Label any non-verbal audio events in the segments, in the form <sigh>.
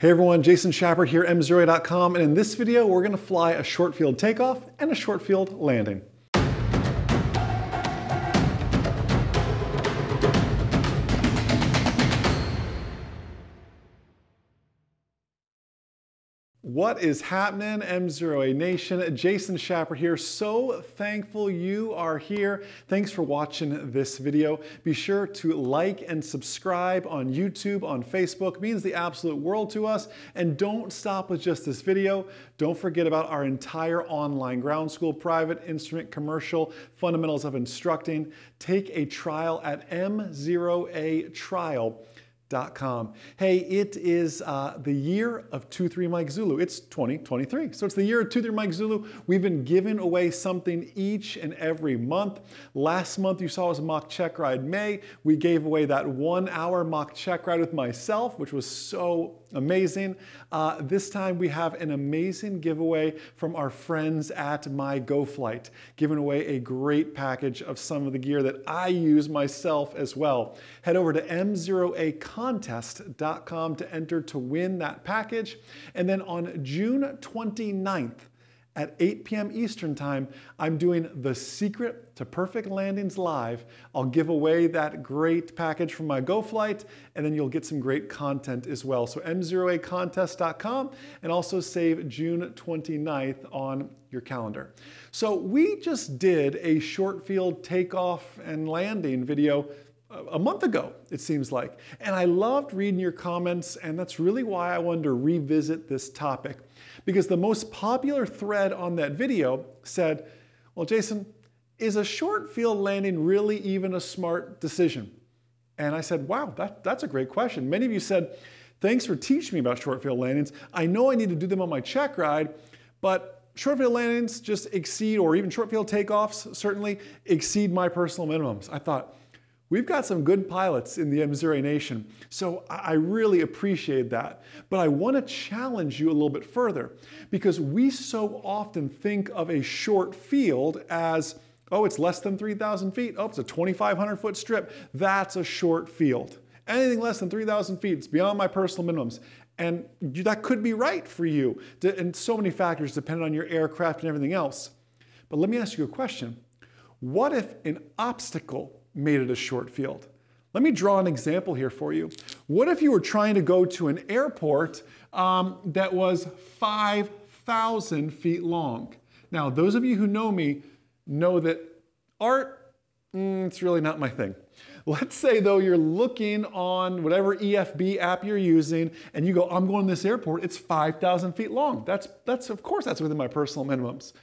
Hey everyone, Jason Schappert here, mzeroa.com, and in this video we're going to fly a short field takeoff and a short field landing. What is happening, MzeroA Nation? Jason Schappert here. So thankful you are here. Thanks for watching this video. Be sure to like and subscribe on YouTube, on Facebook. It means the absolute world to us. And don't stop with just this video. Don't forget about our entire online ground school, private, instrument, commercial, fundamentals of instructing. Take a trial at MzeroA Trial. Com. Hey, it is uh, the year of 2-3 Mike Zulu. It's 2023. So it's the year of 2-3 Mike Zulu. We've been giving away something each and every month. Last month you saw was mock check ride May. We gave away that one hour mock check ride with myself, which was so amazing. Uh, this time we have an amazing giveaway from our friends at MyGoFlight, giving away a great package of some of the gear that I use myself as well. Head over to mzeroacontest.com to enter to win that package. And then on June 29th, at 8 p.m. Eastern Time, I'm doing The Secret to Perfect Landings live. I'll give away that great package from MyGoFlight, and then you'll get some great content as well. So mzeroacontest.com, and also save June 29th on your calendar. So we just did a short field takeoff and landing video a month ago, it seems like. And I loved reading your comments, and that's really why I wanted to revisit this topic. Because the most popular thread on that video said, Well, Jason, is a short field landing really even a smart decision? And I said, Wow, that, that's a great question. Many of you said, Thanks for teaching me about short field landings. I know I need to do them on my check ride, but short field landings just exceed, or even short field takeoffs certainly exceed my personal minimums. I thought, We've got some good pilots in the MzeroA Nation, so I really appreciate that. But I want to challenge you a little bit further because we so often think of a short field as, oh, it's less than 3,000 feet. Oh, it's a 2,500 foot strip. That's a short field. Anything less than 3,000 feet, it's beyond my personal minimums. And that could be right for you, and so many factors depending on your aircraft and everything else. But let me ask you a question. What if an obstacle made it a short field. Let me draw an example here for you. What if you were trying to go to an airport um, that was 5,000 feet long? Now, those of you who know me know that art, mm, it's really not my thing. Let's say though you're looking on whatever EFB app you're using and you go, I'm going to this airport, it's 5,000 feet long. That's, that's, of course, that's within my personal minimums.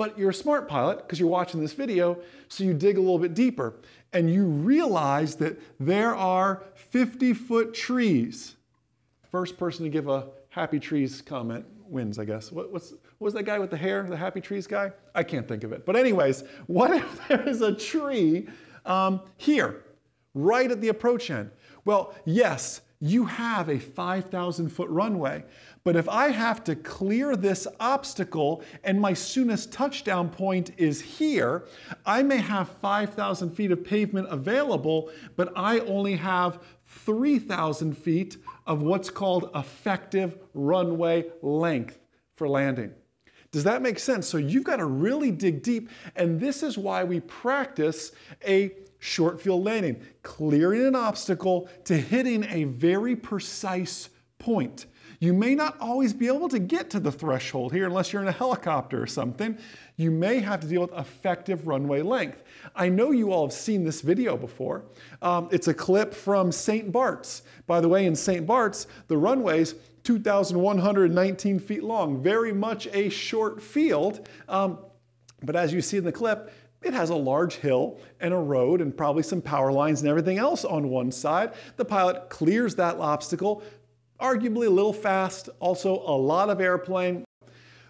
But you're a smart pilot because you're watching this video, so you dig a little bit deeper and you realize that there are 50 foot trees. First person to give a happy trees comment wins, I guess. What, what's, what was that guy with the hair, the happy trees guy? I can't think of it. But, anyways, <laughs> what if there is a tree um, here, right at the approach end? Well, yes, you have a 5,000 foot runway. But if I have to clear this obstacle and my soonest touchdown point is here, I may have 5,000 feet of pavement available, but I only have 3,000 feet of what's called effective runway length for landing. Does that make sense? So you've got to really dig deep, and this is why we practice a short field landing, clearing an obstacle to hitting a very precise point. You may not always be able to get to the threshold here unless you're in a helicopter or something. You may have to deal with effective runway length. I know you all have seen this video before. Um, it's a clip from St. Bart's. By the way, in St. Bart's, the runway's 2,119 feet long, very much a short field. Um, but as you see in the clip, it has a large hill and a road and probably some power lines and everything else on one side. The pilot clears that obstacle, arguably a little fast, also a lot of airplane.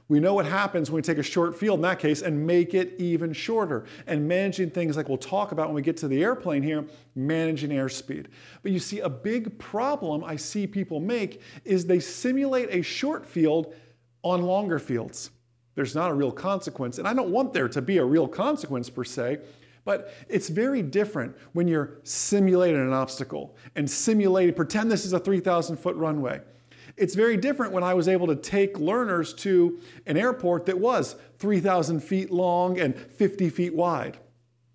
We know what happens when we take a short field in that case and make it even shorter. And managing things like we'll talk about when we get to the airplane here, managing airspeed. But you see, a big problem I see people make is they simulate a short field on longer fields there's not a real consequence. And I don't want there to be a real consequence per se, but it's very different when you're simulating an obstacle and simulating, pretend this is a 3,000 foot runway. It's very different when I was able to take learners to an airport that was 3,000 feet long and 50 feet wide.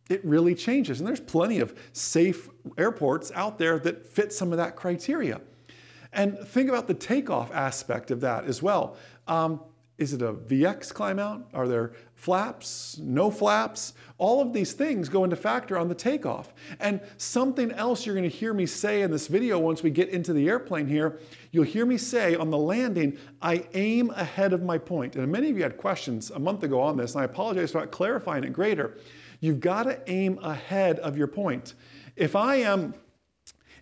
It really changes. And there's plenty of safe airports out there that fit some of that criteria. And think about the takeoff aspect of that as well. Um, is it a VX climb out? Are there flaps, no flaps? All of these things go into factor on the takeoff. And something else you're gonna hear me say in this video once we get into the airplane here, you'll hear me say on the landing, I aim ahead of my point. And many of you had questions a month ago on this, and I apologize for not clarifying it greater. You've gotta aim ahead of your point. If I am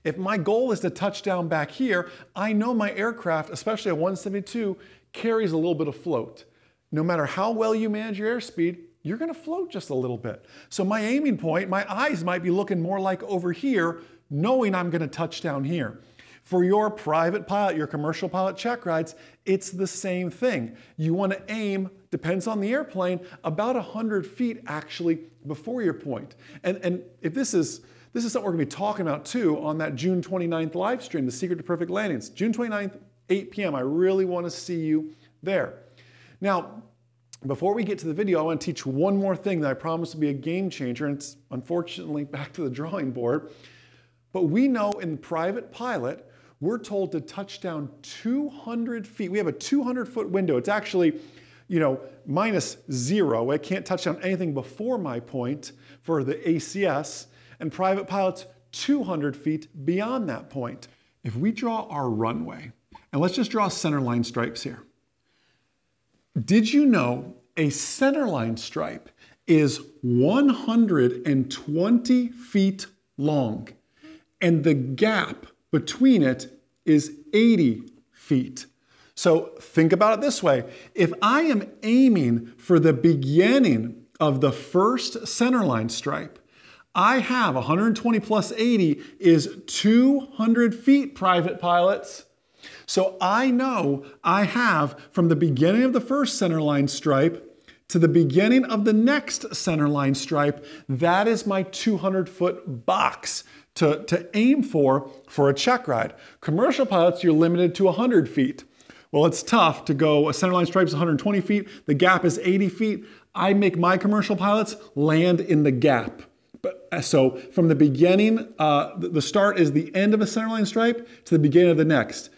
if my goal is to touch down back here, I know my aircraft, especially a 172, carries a little bit of float. No matter how well you manage your airspeed, you're gonna float just a little bit. So my aiming point, my eyes might be looking more like over here, knowing I'm gonna touch down here. For your private pilot, your commercial pilot check rides, it's the same thing. You wanna aim, depends on the airplane, about 100 feet actually before your point. And, and if this is, this is something we're gonna be talking about too on that June 29th live stream, The Secret to Perfect Landings. June 29th, 8 p.m. I really want to see you there. Now, before we get to the video, I want to teach one more thing that I promise to be a game changer, and it's unfortunately <laughs> back to the drawing board. But we know in private pilot, we're told to touch down 200 feet. We have a 200 foot window. It's actually, you know, minus zero. I can't touch down anything before my point for the ACS. And private pilots, 200 feet beyond that point. If we draw our runway, and let's just draw center line stripes here. Did you know a center line stripe is 120 feet long and the gap between it is 80 feet? So think about it this way. If I am aiming for the beginning of the first center line stripe, I have 120 plus 80 is 200 feet, private pilots. So I know I have from the beginning of the first centerline stripe to the beginning of the next centerline stripe, that is my 200 foot box to, to aim for for a check ride. Commercial pilots, you're limited to 100 feet. Well, it's tough to go, a centerline stripe is 120 feet, the gap is 80 feet. I make my commercial pilots land in the gap. But, uh, so from the beginning, uh, the start is the end of a centerline stripe to the beginning of the next.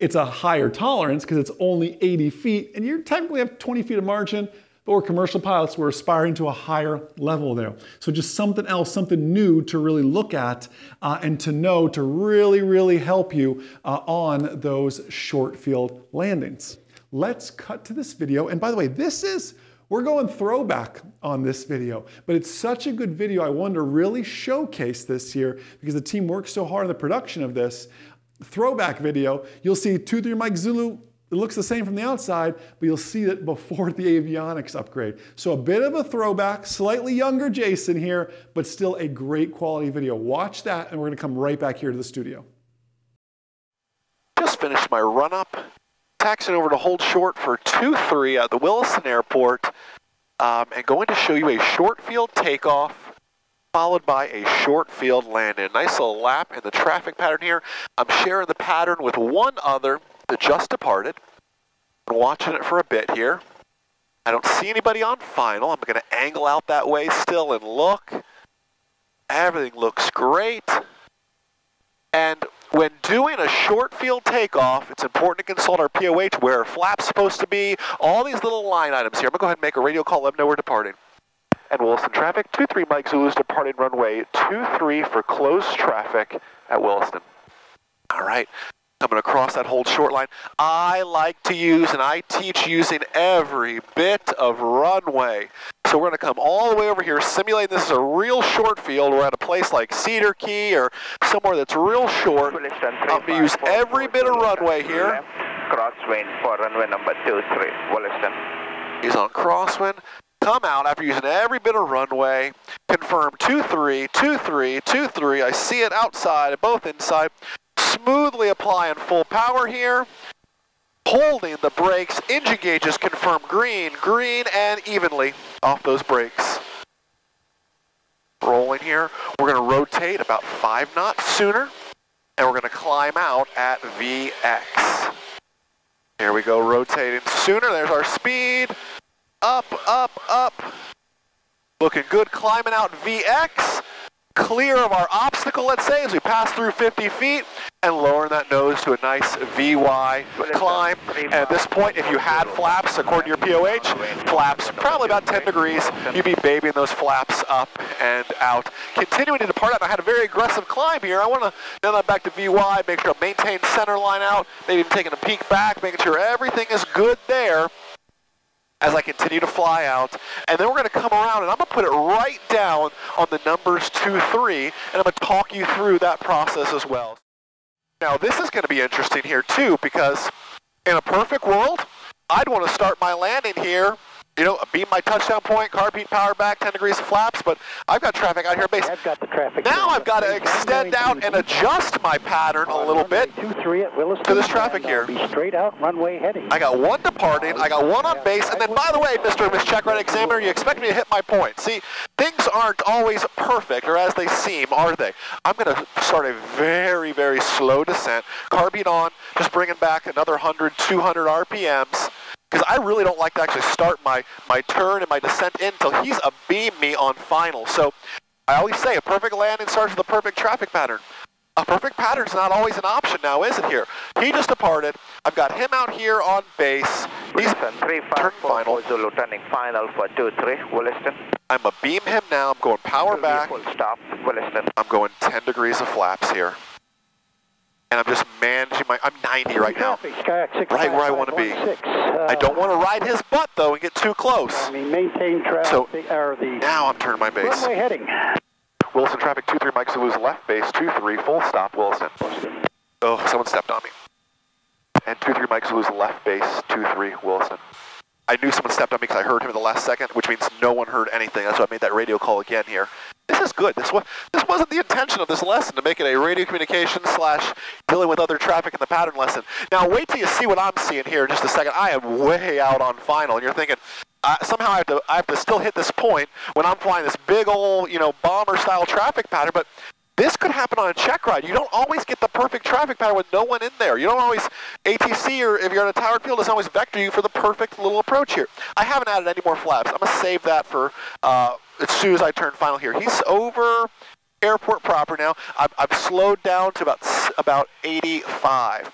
It's a higher tolerance because it's only 80 feet and you technically have 20 feet of margin, but we're commercial pilots, we're aspiring to a higher level there. So just something else, something new to really look at uh, and to know to really, really help you uh, on those short field landings. Let's cut to this video. And by the way, this is, we're going throwback on this video, but it's such a good video. I wanted to really showcase this here because the team worked so hard on the production of this throwback video, you'll see 2-3 Mike Zulu. It looks the same from the outside, but you'll see it before the avionics upgrade. So a bit of a throwback, slightly younger Jason here, but still a great quality video. Watch that, and we're gonna come right back here to the studio. Just finished my run up, taxiing over to hold short for 2-3 at the Williston Airport, um, and going to show you a short field takeoff followed by a short field landing. Nice little lap in the traffic pattern here. I'm sharing the pattern with one other that just departed. I'm watching it for a bit here. I don't see anybody on final. I'm going to angle out that way still and look. Everything looks great. And when doing a short field takeoff, it's important to consult our POH where flap's supposed to be, all these little line items here. I'm going to go ahead and make a radio call, let them know we're departing and Williston traffic. 2-3 Mike Zulu's departing runway 2-3 for closed traffic at Williston. All right, coming across that hold short line. I like to use and I teach using every bit of runway. So we're going to come all the way over here, simulating this is a real short field. We're at a place like Cedar Key or somewhere that's real short. I'm going to use every bit of runway here. Crosswind for runway number 23, Williston. He's on crosswind come out after using every bit of runway, confirm 2-3, 2-3, 2-3. I see it outside, both inside. Smoothly applying full power here. Holding the brakes, engine gauges confirm green, green, and evenly off those brakes. Rolling here. We're going to rotate about five knots sooner, and we're going to climb out at VX. Here we go, rotating sooner. There's our speed. Up, up, up. Looking good, climbing out VX. Clear of our obstacle, let's say, as we pass through 50 feet and lowering that nose to a nice VY climb. And at this point, if you had flaps, according to your POH, flaps probably about 10 degrees, you'd be babying those flaps up and out. Continuing to depart out, I had a very aggressive climb here. I want to now that back to VY, make sure I maintain center line out, maybe taking a peek back, making sure everything is good there as I continue to fly out. And then we're going to come around and I'm going to put it right down on the numbers 2, 3, and I'm going to talk you through that process as well. Now this is going to be interesting here too because in a perfect world, I'd want to start my landing here you know, beam my touchdown point, carb heat power back, 10 degrees of flaps, but I've got traffic out here base. I've got the traffic. Now I've got to extend out and adjust my pattern a little bit Two, three at Williston. to this traffic here. Be straight out runway heading. I got one departing, I got one on base, and then by the way, Mr. and Miss Check Ride Examiner, you expect me to hit my point. See, things aren't always perfect, or as they seem, are they? I'm going to start a very, very slow descent, carb heat on, just bringing back another 100, 200 RPMs, because I really don't like to actually start my, my turn and my descent in until he's a beam me on final. So I always say a perfect landing starts with a perfect traffic pattern. A perfect pattern's not always an option now, is it here? He just departed. I've got him out here on base. He's Williston, turn 354 final. Zulu, turning final for 2-3, Williston. I'm a beam him now. I'm going power back. Stop, Williston. I'm going 10 degrees of flaps here. And I'm just managing my, I'm 90 right now. Traffic, Kayak six, Right where I be. one, six. Uh, I don't want to ride his butt though and get too close. I mean, maintain So, traffic, Now I'm turning my base. runway heading. Williston traffic 2-3, Mike Zulu's left base, 2-3, full stop, Williston. Oh, someone stepped on me. And 2-3, Mike Zulu's left base, 2-3, Williston. I knew someone stepped on me because I heard him at the last second, which means no one heard anything. That's why I made that radio call again here. This is good. This was this wasn't the intention of this lesson to make it a radio communication slash dealing with other traffic in the pattern lesson. Now wait till you see what I'm seeing here in just a second. I am way out on final, and you're thinking uh, somehow I have to I have to still hit this point when I'm flying this big old you know bomber style traffic pattern, but this could happen on a check ride. You don't always get the perfect traffic pattern with no one in there. You don't always, ATC or if you're on a towered field doesn't always vector you for the perfect little approach here. I haven't added any more flaps. I'm going to save that for uh, as soon as I turn final here. He's over airport proper now. I've, I've slowed down to about, about 85.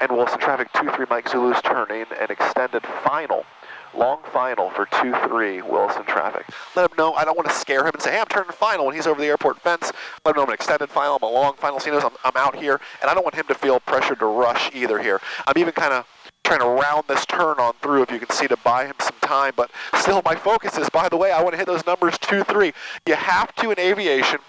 And Williston traffic 2-3 Mike Zulu's turning an extended final. Long final for 2-3 Williston traffic. Let him know, I don't want to scare him and say, hey, I'm turning final when he's over the airport fence. Let him know I'm an extended final, I'm a long final. So he knows I'm, I'm out here. And I don't want him to feel pressured to rush either here. I'm even kind of trying to round this turn on through, if you can see, to buy him some time. But still, my focus is, by the way, I want to hit those numbers 2-3. You have to, in aviation,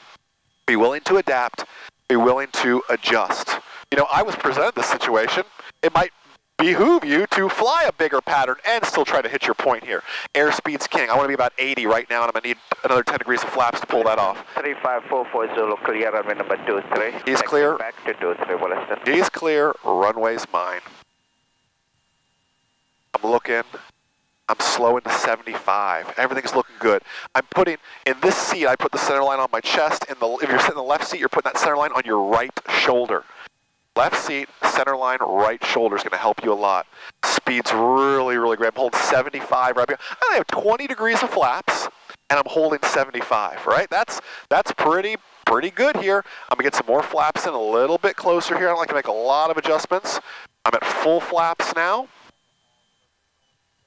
be willing to adapt, be willing to adjust. You know, I was presented this situation. It might behoove you to fly a bigger pattern and still try to hit your point here. Airspeed's king. I want to be about 80 right now, and I'm going to need another 10 degrees of flaps to pull that off. 3544 Zulu, clear runway number 23. He's clear. Back to 23, Williston. He's clear. Runway's mine. I'm looking. I'm slowing to 75. Everything's looking good. I'm putting, in this seat, I put the center line on my chest. In the, if you're sitting in the left seat, you're putting that center line on your right shoulder. Left seat, center line, right shoulder is going to help you a lot. Speed's really, really great. I'm holding 75 right here. I have 20 degrees of flaps, and I'm holding 75, right? That's, that's pretty, pretty good here. I'm going to get some more flaps in a little bit closer here. I don't like to make a lot of adjustments. I'm at full flaps now.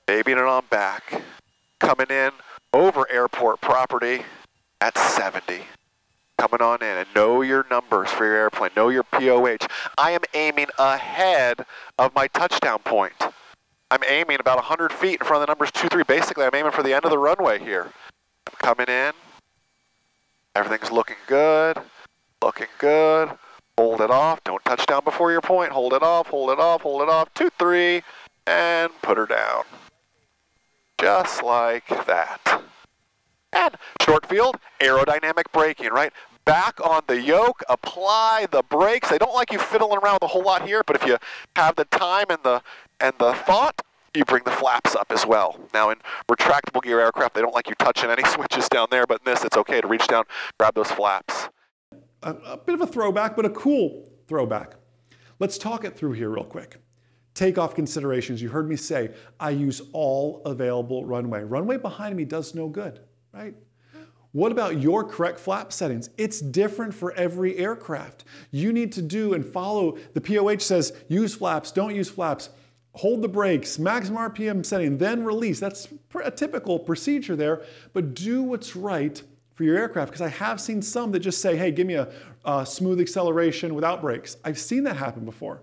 Babying it on back. Coming in over airport property at 70 coming on in and know your numbers for your airplane, know your POH. I am aiming ahead of my touchdown point. I'm aiming about 100 feet in front of the numbers 2, 3. Basically, I'm aiming for the end of the runway here. I'm coming in. Everything's looking good, looking good. Hold it off. Don't touch down before your point. Hold it off, hold it off, hold it off. 2, 3, and put her down. Just like that. And short field, aerodynamic braking, right? Back on the yoke, apply the brakes. They don't like you fiddling around with a whole lot here, but if you have the time and the and the thought, you bring the flaps up as well. Now in retractable gear aircraft, they don't like you touching any <laughs> switches down there, but in this, it's okay to reach down, grab those flaps. a, a bit of a throwback, but a cool throwback. Let's talk it through here real quick. Takeoff considerations, you heard me say, I use all available runway. Runway behind me does no good, right? What about your correct flap settings? It's different for every aircraft. You need to do and follow, the POH says use flaps, don't use flaps, hold the brakes, maximum RPM setting, then release. That's a typical procedure there, but do what's right for your aircraft because I have seen some that just say, hey, give me a, a smooth acceleration without brakes. I've seen that happen before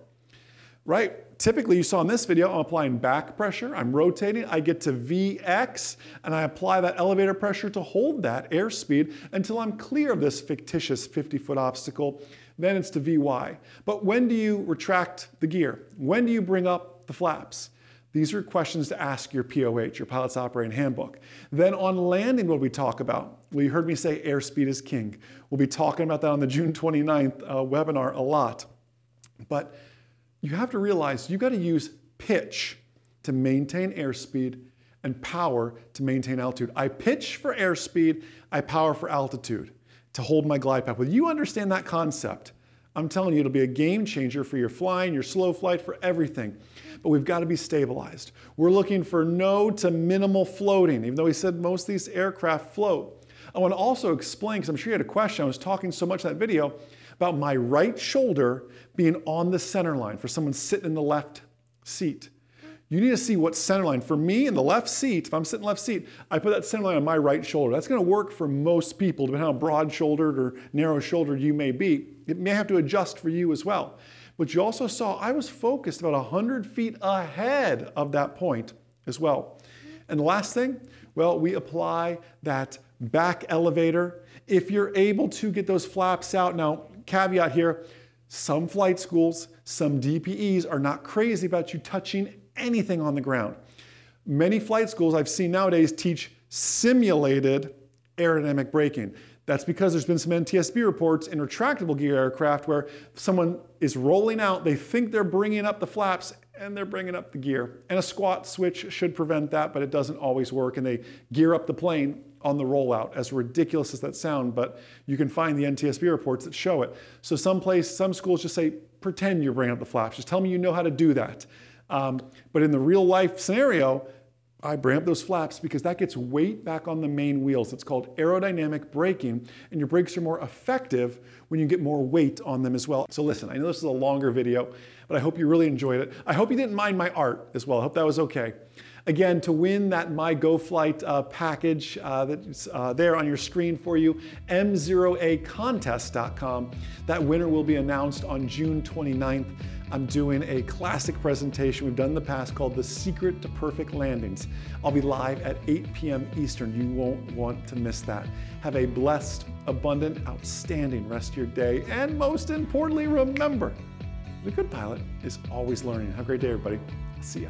right? Typically, you saw in this video, I'm applying back pressure, I'm rotating, I get to Vx, and I apply that elevator pressure to hold that airspeed until I'm clear of this fictitious 50-foot obstacle. Then it's to Vy. But when do you retract the gear? When do you bring up the flaps? These are questions to ask your POH, your Pilot's Operating Handbook. Then on landing, what we talk about? Well, you heard me say airspeed is king. We'll be talking about that on the June 29th uh, webinar a lot. But you have to realize you've got to use pitch to maintain airspeed and power to maintain altitude. I pitch for airspeed, I power for altitude to hold my glide path. When you understand that concept, I'm telling you, it'll be a game changer for your flying, your slow flight, for everything. But we've got to be stabilized. We're looking for no to minimal floating, even though he said most of these aircraft float. I want to also explain, because I'm sure you had a question, I was talking so much in that video, about my right shoulder being on the center line for someone sitting in the left seat. You need to see what center line. For me in the left seat, if I'm sitting left seat, I put that center line on my right shoulder. That's gonna work for most people, depending on how broad shouldered or narrow shouldered you may be. It may have to adjust for you as well. But you also saw I was focused about 100 feet ahead of that point as well. And the last thing, well, we apply that back elevator. If you're able to get those flaps out, now caveat here, some flight schools, some DPEs are not crazy about you touching anything on the ground. Many flight schools I've seen nowadays teach simulated aerodynamic braking. That's because there's been some NTSB reports in retractable gear aircraft where someone is rolling out, they think they're bringing up the flaps, and they're bringing up the gear. And a squat switch should prevent that, but it doesn't always work, and they gear up the plane on the rollout, as ridiculous as that sound, but you can find the NTSB reports that show it. So some place, some schools just say, pretend you're bringing up the flaps. Just tell me you know how to do that. Um, but in the real life scenario, I bring up those flaps because that gets weight back on the main wheels. It's called aerodynamic braking, and your brakes are more effective when you get more weight on them as well. So listen, I know this is a longer video, but I hope you really enjoyed it. I hope you didn't mind my art as well. I hope that was okay. Again, to win that MyGoFlight uh, package uh, that's uh, there on your screen for you, mzeroacontest.com. That winner will be announced on June 29th. I'm doing a classic presentation we've done in the past called The Secret to Perfect Landings. I'll be live at 8 p.m. Eastern. You won't want to miss that. Have a blessed, abundant, outstanding rest of your day. And most importantly, remember, the good pilot is always learning. Have a great day, everybody. See ya.